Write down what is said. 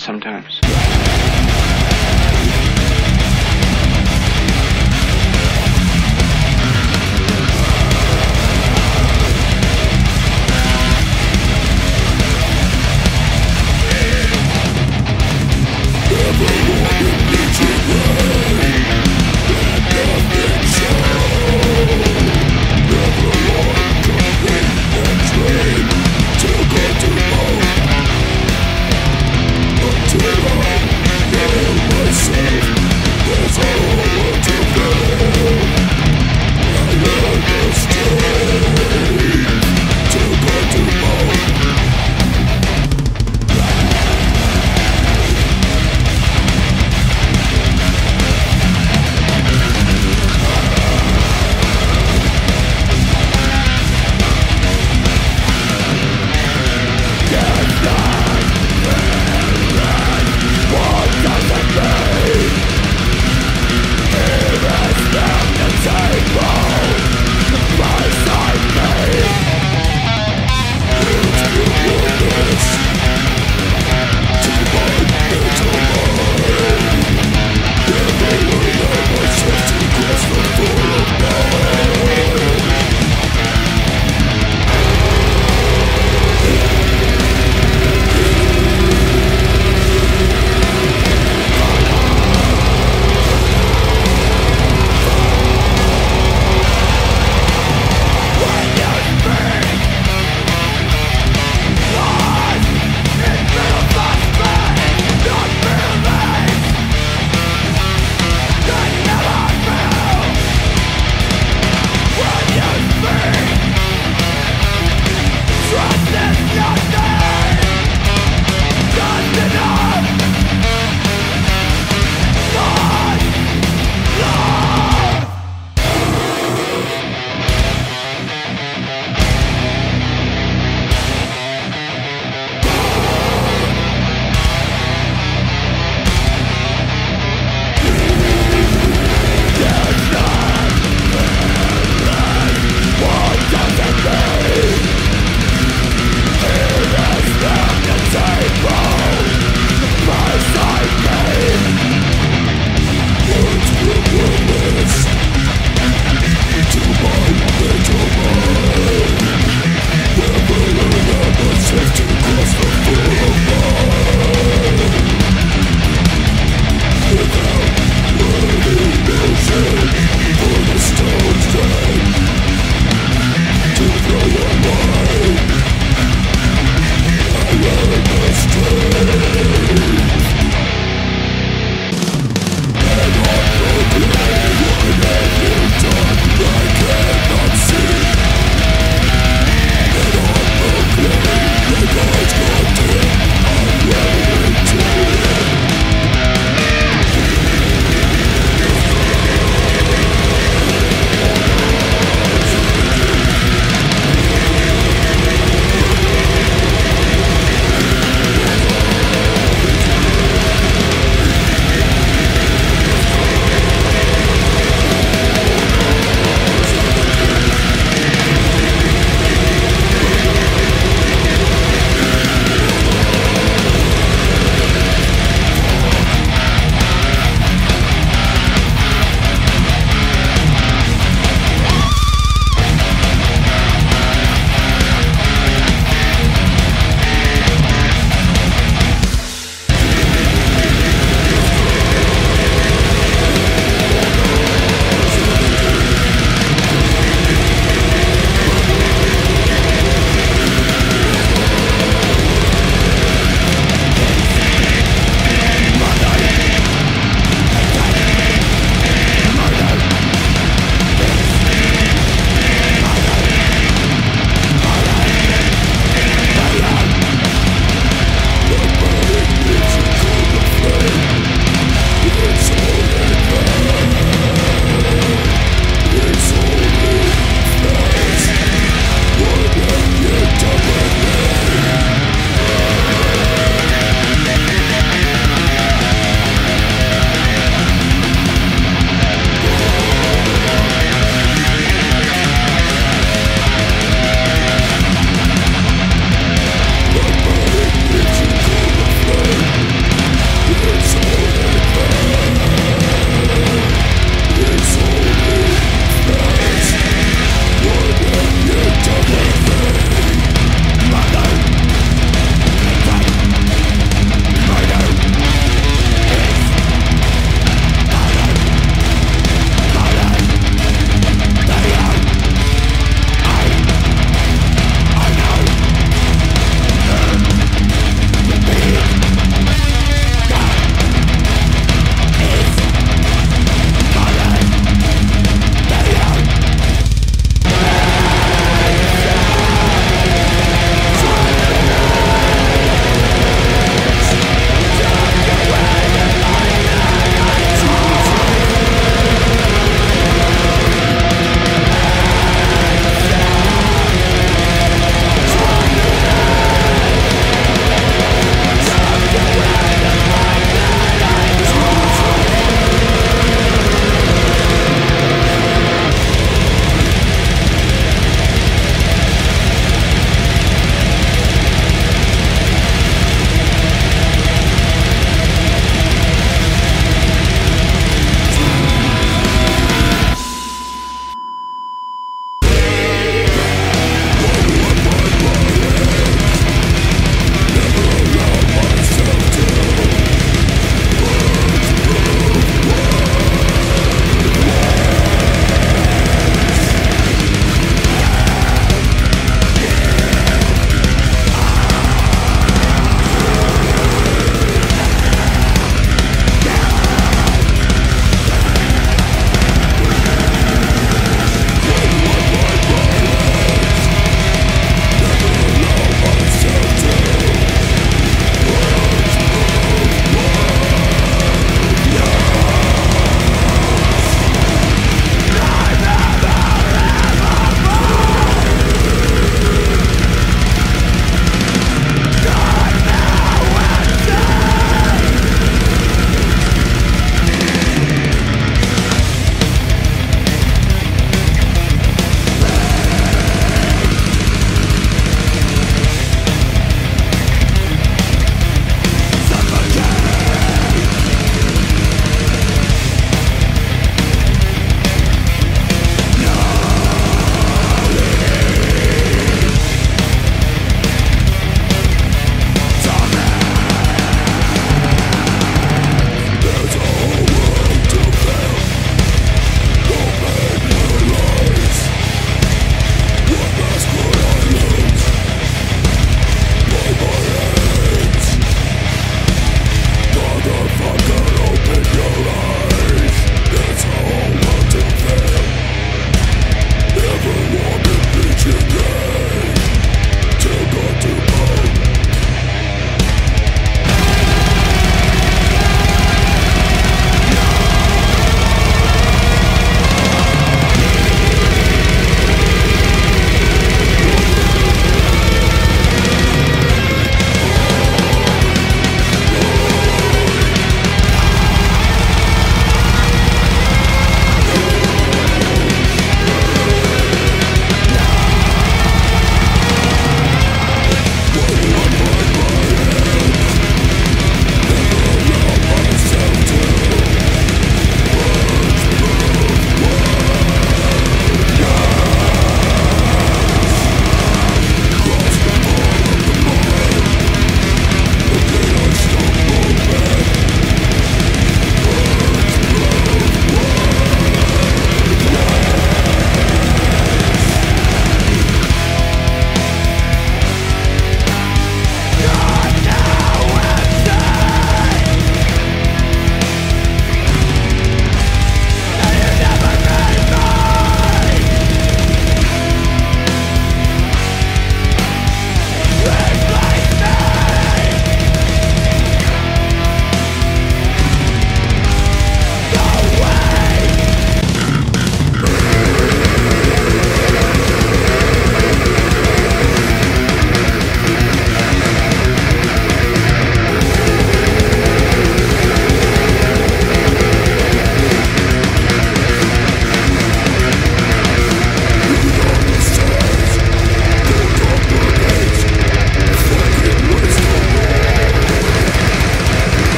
Sometimes.